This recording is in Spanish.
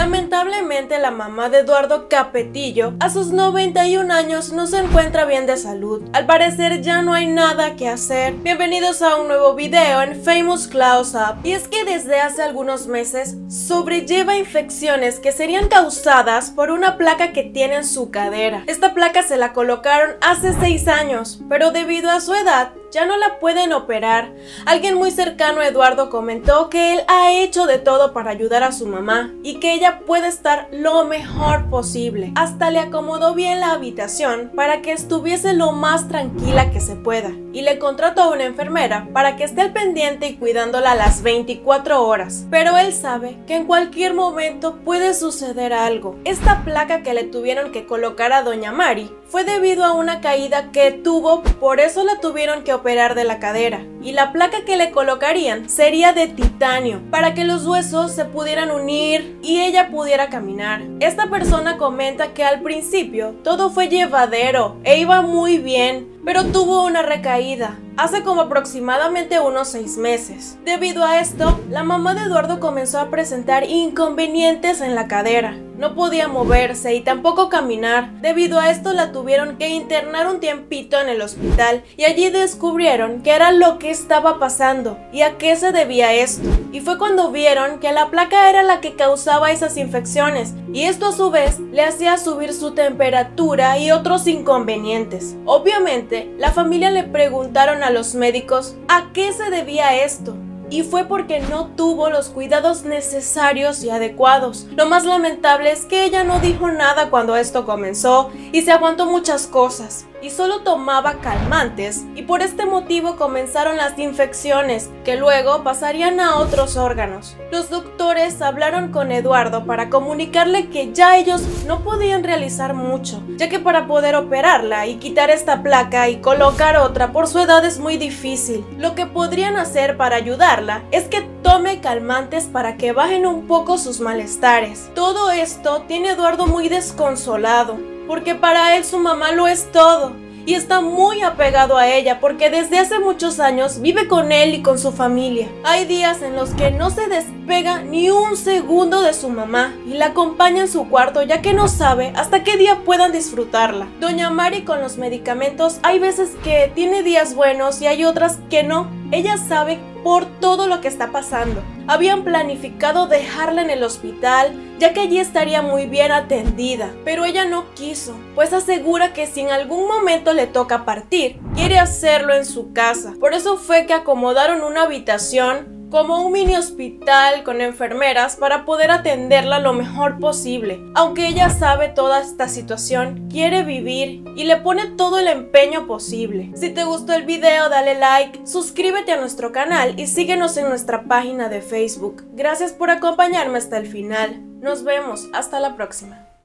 Lamentablemente la mamá de Eduardo Capetillo a sus 91 años no se encuentra bien de salud. Al parecer ya no hay nada que hacer. Bienvenidos a un nuevo video en Famous Close Up. Y es que desde hace algunos meses sobrelleva infecciones que serían causadas por una placa que tiene en su cadera. Esta placa se la colocaron hace 6 años, pero debido a su edad ya no la pueden operar. Alguien muy cercano a Eduardo comentó que él ha hecho de todo para ayudar a su mamá y que ella puede estar lo mejor posible. Hasta le acomodó bien la habitación para que estuviese lo más tranquila que se pueda y le contrató a una enfermera para que esté al pendiente y cuidándola las 24 horas. Pero él sabe que en cualquier momento puede suceder algo. Esta placa que le tuvieron que colocar a Doña Mari fue debido a una caída que tuvo, por eso la tuvieron que operar de la cadera. Y la placa que le colocarían sería de titanio, para que los huesos se pudieran unir y ella pudiera caminar. Esta persona comenta que al principio todo fue llevadero e iba muy bien, pero tuvo una recaída hace como aproximadamente unos seis meses. Debido a esto, la mamá de Eduardo comenzó a presentar inconvenientes en la cadera. No podía moverse y tampoco caminar. Debido a esto la tuvieron que internar un tiempito en el hospital y allí descubrieron que era lo que estaba pasando y a qué se debía esto. Y fue cuando vieron que la placa era la que causaba esas infecciones y esto a su vez le hacía subir su temperatura y otros inconvenientes. Obviamente, la familia le preguntaron a los médicos a qué se debía esto y fue porque no tuvo los cuidados necesarios y adecuados. Lo más lamentable es que ella no dijo nada cuando esto comenzó y se aguantó muchas cosas y solo tomaba calmantes y por este motivo comenzaron las infecciones que luego pasarían a otros órganos. Los doctores hablaron con Eduardo para comunicarle que ya ellos no podían realizar mucho, ya que para poder operarla y quitar esta placa y colocar otra por su edad es muy difícil. Lo que podrían hacer para ayudarla es que tome calmantes para que bajen un poco sus malestares. Todo esto tiene Eduardo muy desconsolado porque para él su mamá lo es todo y está muy apegado a ella porque desde hace muchos años vive con él y con su familia. Hay días en los que no se despega ni un segundo de su mamá y la acompaña en su cuarto ya que no sabe hasta qué día puedan disfrutarla. Doña Mari con los medicamentos hay veces que tiene días buenos y hay otras que no. Ella sabe por todo lo que está pasando. Habían planificado dejarla en el hospital, ya que allí estaría muy bien atendida, pero ella no quiso, pues asegura que si en algún momento le toca partir, quiere hacerlo en su casa. Por eso fue que acomodaron una habitación como un mini hospital con enfermeras para poder atenderla lo mejor posible. Aunque ella sabe toda esta situación, quiere vivir y le pone todo el empeño posible. Si te gustó el video, dale like, suscríbete a nuestro canal y síguenos en nuestra página de Facebook. Gracias por acompañarme hasta el final. Nos vemos, hasta la próxima.